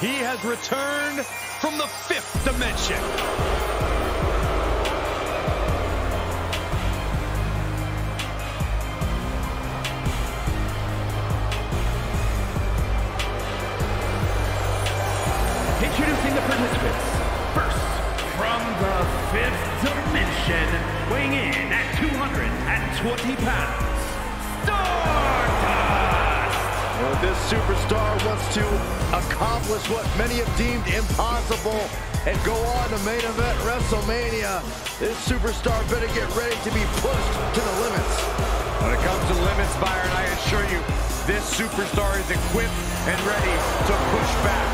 He has returned from the fifth dimension. Introducing the participants. First, from the fifth dimension, weighing in at 220 pounds, superstar wants to accomplish what many have deemed impossible and go on to main event WrestleMania. This superstar better get ready to be pushed to the limits. When it comes to limits, Byron, I assure you, this superstar is equipped and ready to push back.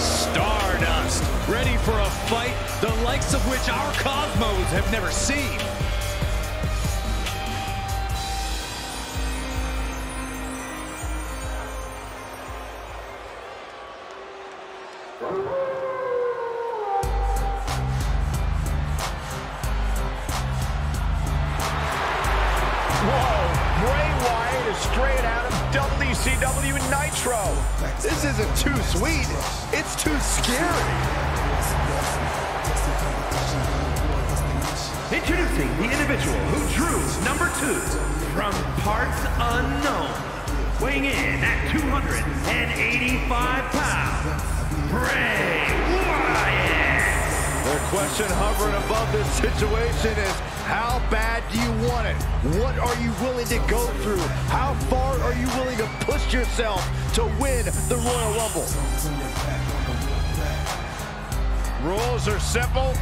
Stardust, ready for a fight the likes of which our Cosmos have never seen. Number two from parts unknown, weighing in at 285 pounds, Bray Wyatt! The question hovering above this situation is, how bad do you want it? What are you willing to go through? How far are you willing to push yourself to win the Royal Rumble? Rules are simple.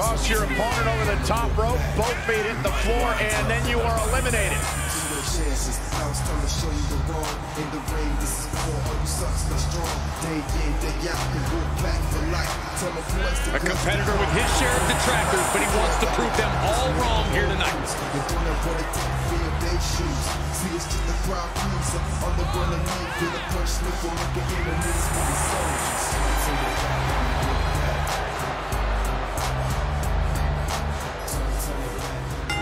Toss your opponent over the top rope, both feet hit the floor, and then you are eliminated. A competitor with his share of detractors, but he wants to prove them all wrong here tonight. And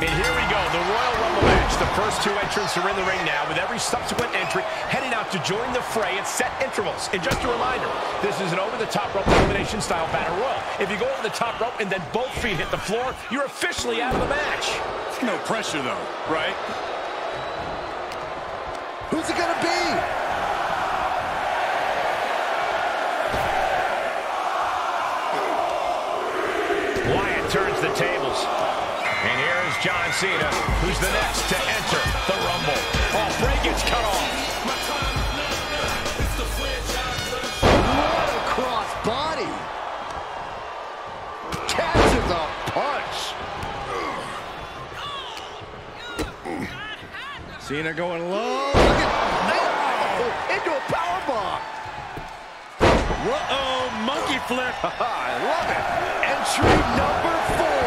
here we go, the Royal Rumble match. The first two entrants are in the ring now, with every subsequent entrant heading out to join the fray at set intervals. And just a reminder, this is an over-the-top rope elimination style battle royal. If you go over the top rope and then both feet hit the floor, you're officially out of the match. No pressure, though, right? Who's it gonna be? Wyatt turns the tables. And here is John Cena, who's the next to enter the Rumble. Oh, Bray gets cut off. What a cross body. Catches a punch. Cena going low. Look at, oh, into a powerbomb. Uh-oh, monkey flip. I love it. Entry number four.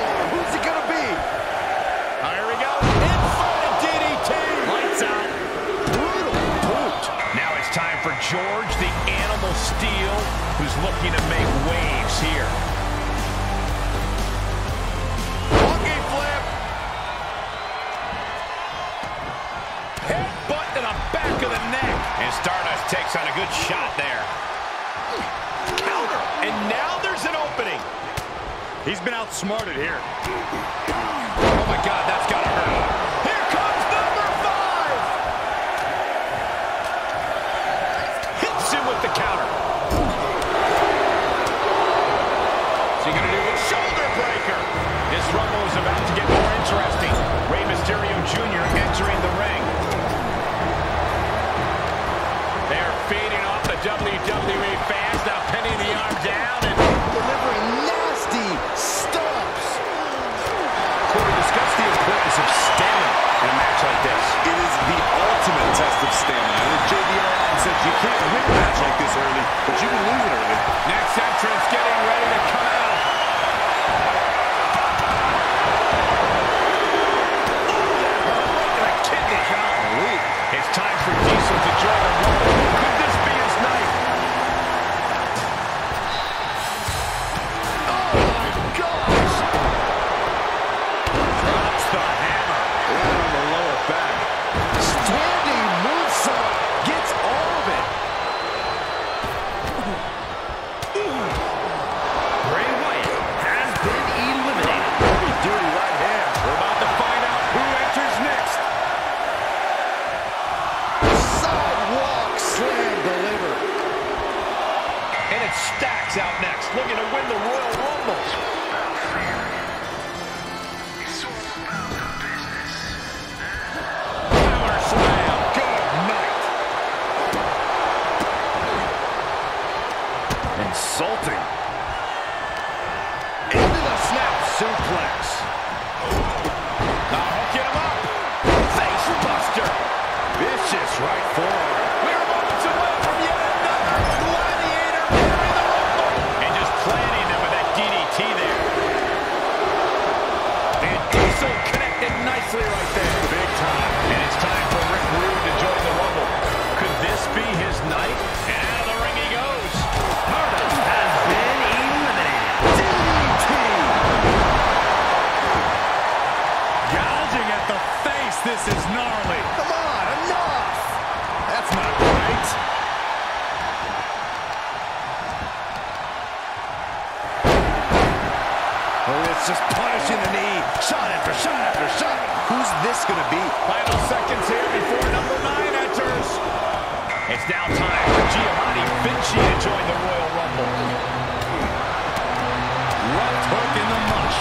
George, the Animal Steele, who's looking to make waves here. Monkey flip. Headbutt to the back of the neck. And Stardust takes on a good shot there. Counter. And now there's an opening. He's been outsmarted here. Oh, my God, that's got to hurt. With the counter. What's he going to do with shoulder breaker? This Rumble is about to get more interesting. Rey Mysterio Jr. entrance getting Oh, it's just punishing the knee. Shot after shot after shot. Who's this going to be? Final seconds here before number nine enters. It's now time for Giovanni Vinci to join the Royal Rumble. Left hook in the mush.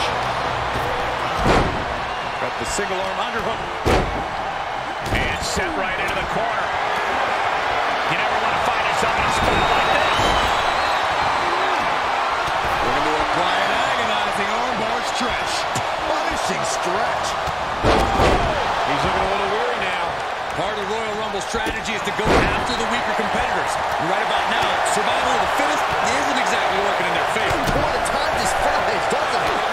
Got the single arm underhook. And set right into the corner. You never want to find a spotlight. stretch. He's looking a little weary now. Part of Royal Rumble strategy is to go after the weaker competitors. And right about now, survival of the fittest isn't exactly working in their favor. What a time this fight doesn't it?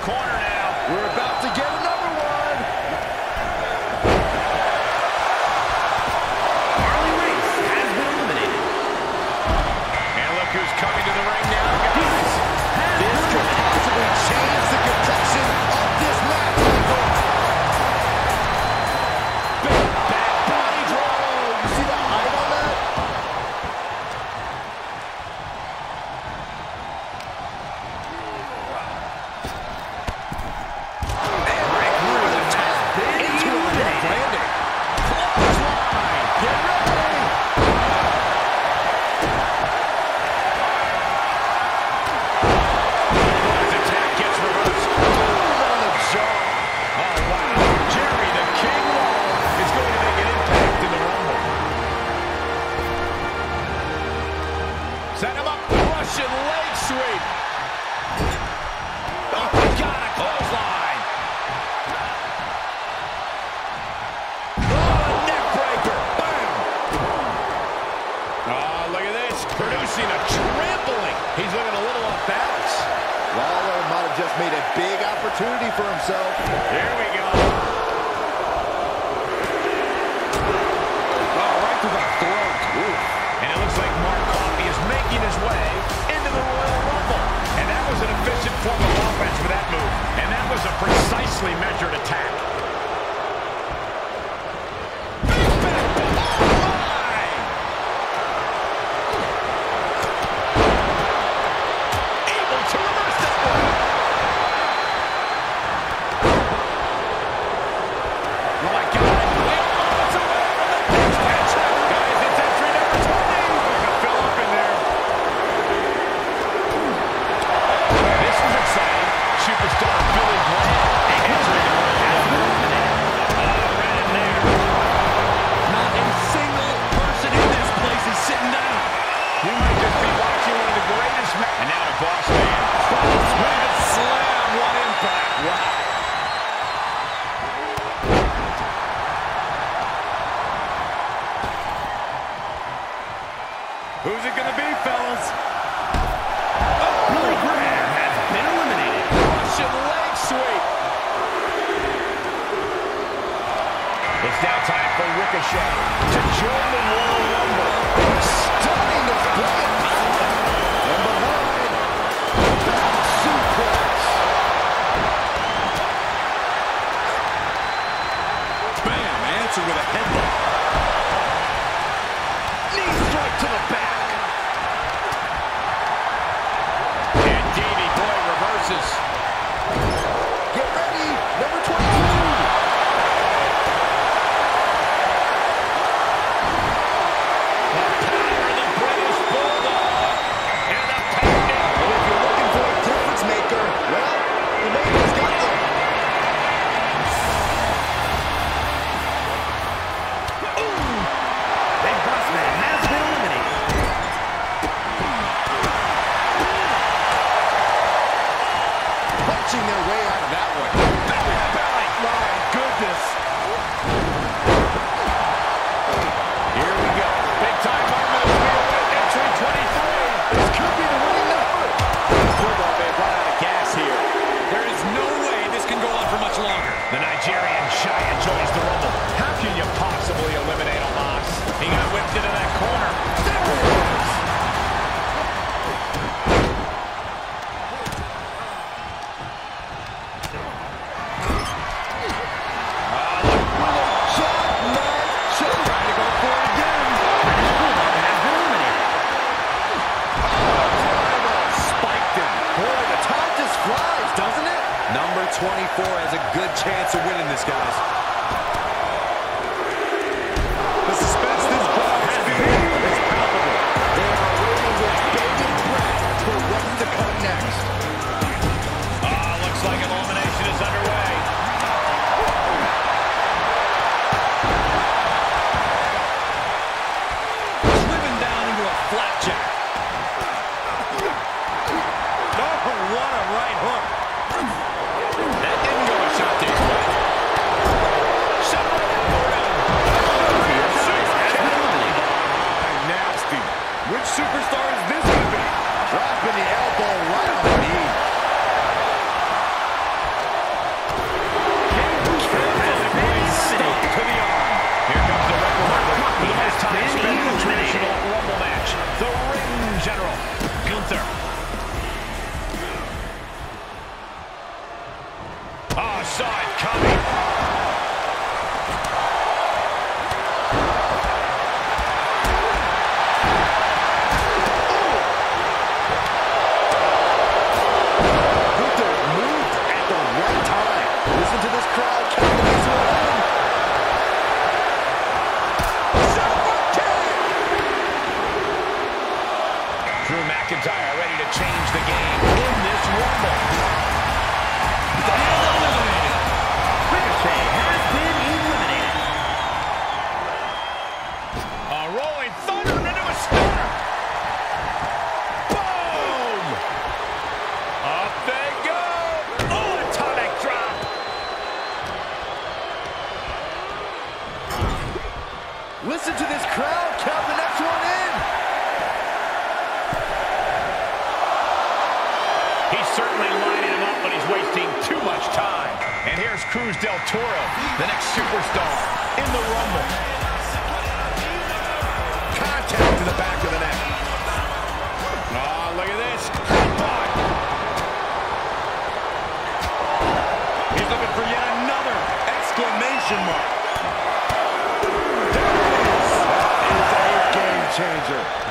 corner now. gonna be, fellas. Billy Graham has been eliminated. Russian leg sweep. It's now time for Ricochet to join the Royal Rumble. Stunning display. with a headlock. Drew McIntyre ready to change the game in this Rumble. Exclamation mark. That is a game changer.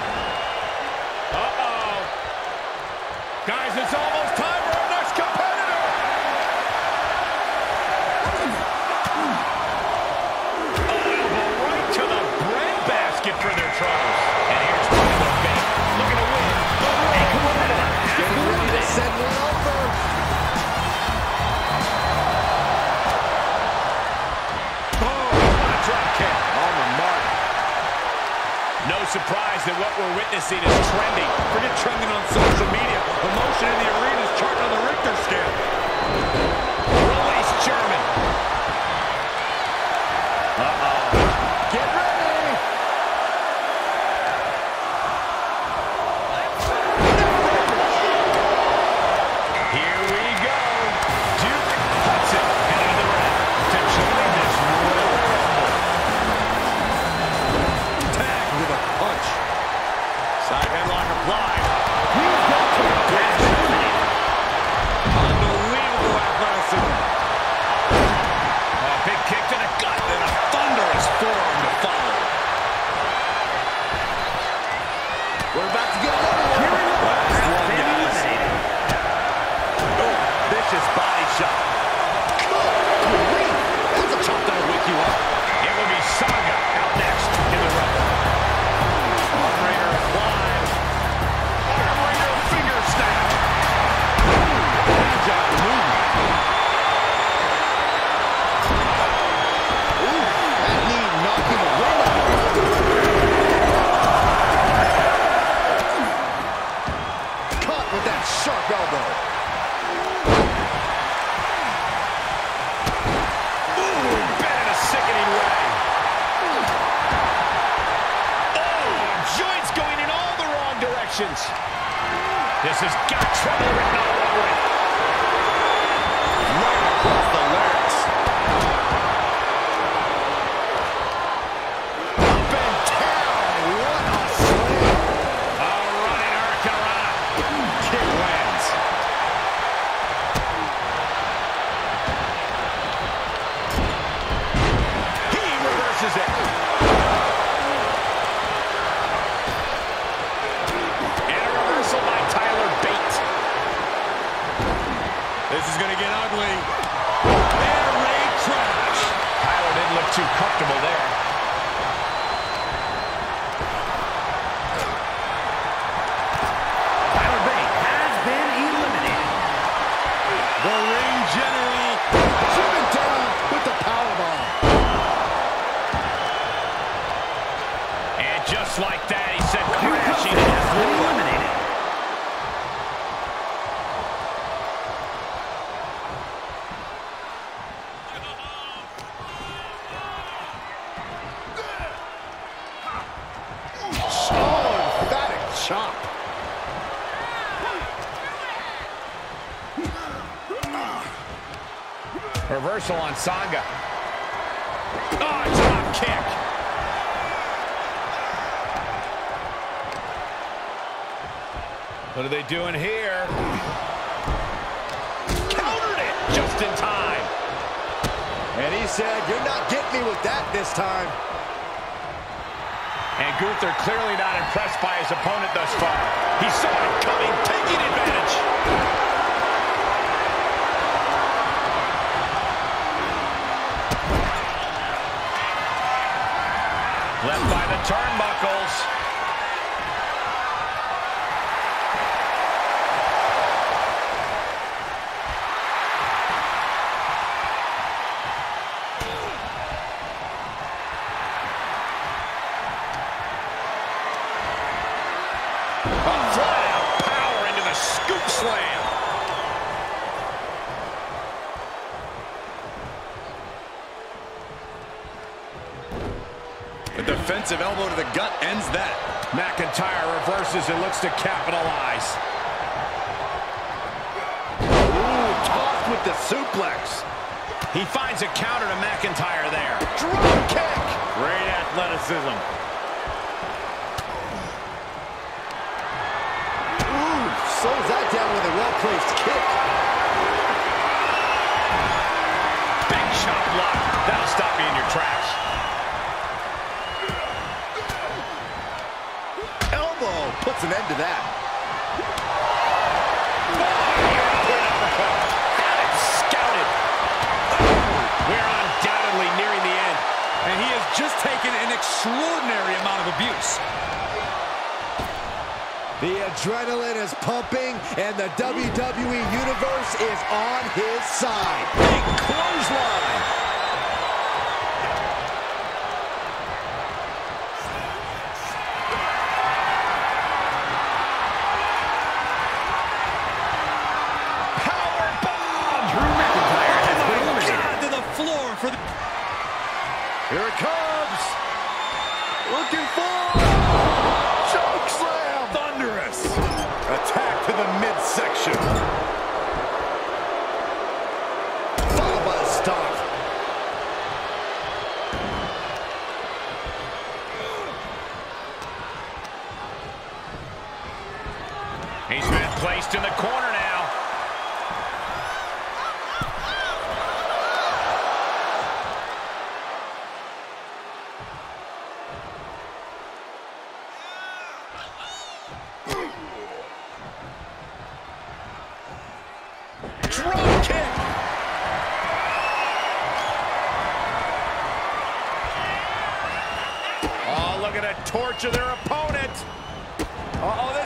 that what we're witnessing is trending. Forget trending on social media. Emotion in the arena is charting on the Richter scale. Reversal on Sanga. Oh, drop kick. What are they doing here? Countered it just in time. And he said, you're not getting me with that this time. And Gunther clearly not impressed by his opponent thus far. He saw it coming, taking advantage. Left by the turnbuckles. Defensive elbow to the gut ends that. McIntyre reverses and looks to capitalize. Ooh, tossed with the suplex. He finds a counter to McIntyre there. Drop kick. Great athleticism. Ooh, slows that down with a well-placed kick. Puts an end to that. Had it scouted. We're undoubtedly nearing the end. And he has just taken an extraordinary amount of abuse. The adrenaline is pumping, and the WWE Universe is on his side. Big clothesline. Oh, torture their opponent. Uh-oh, this